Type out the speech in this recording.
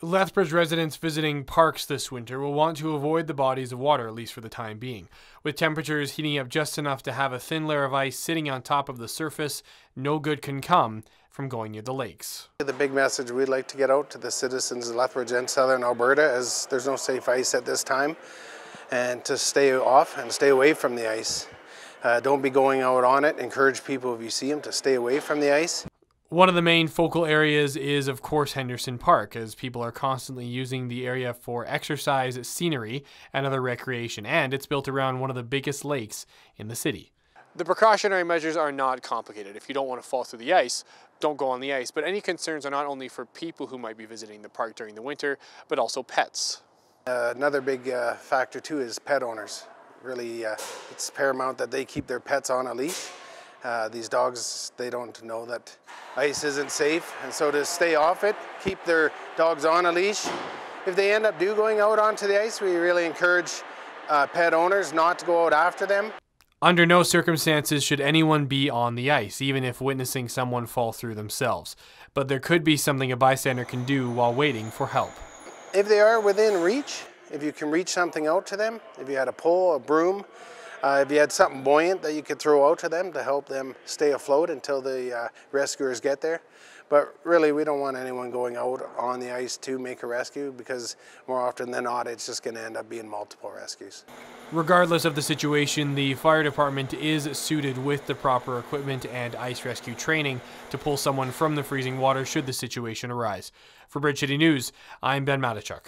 Lethbridge residents visiting parks this winter will want to avoid the bodies of water, at least for the time being. With temperatures heating up just enough to have a thin layer of ice sitting on top of the surface, no good can come from going near the lakes. The big message we'd like to get out to the citizens of Lethbridge and southern Alberta is there's no safe ice at this time and to stay off and stay away from the ice. Uh, don't be going out on it. Encourage people if you see them to stay away from the ice. One of the main focal areas is, of course, Henderson Park, as people are constantly using the area for exercise, scenery, and other recreation, and it's built around one of the biggest lakes in the city. The precautionary measures are not complicated. If you don't want to fall through the ice, don't go on the ice. But any concerns are not only for people who might be visiting the park during the winter, but also pets. Uh, another big uh, factor too is pet owners. Really, uh, it's paramount that they keep their pets on a leash. Uh, these dogs, they don't know that ice isn't safe, and so to stay off it, keep their dogs on a leash. If they end up do going out onto the ice, we really encourage uh, pet owners not to go out after them. Under no circumstances should anyone be on the ice, even if witnessing someone fall through themselves. But there could be something a bystander can do while waiting for help. If they are within reach, if you can reach something out to them, if you had a pole, a broom, uh, if you had something buoyant that you could throw out to them to help them stay afloat until the uh, rescuers get there. But really, we don't want anyone going out on the ice to make a rescue because more often than not, it's just going to end up being multiple rescues. Regardless of the situation, the fire department is suited with the proper equipment and ice rescue training to pull someone from the freezing water should the situation arise. For Bridge City News, I'm Ben Matichuk.